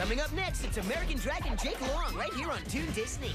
Coming up next, it's American Dragon Jake Long right here on Toon Disney.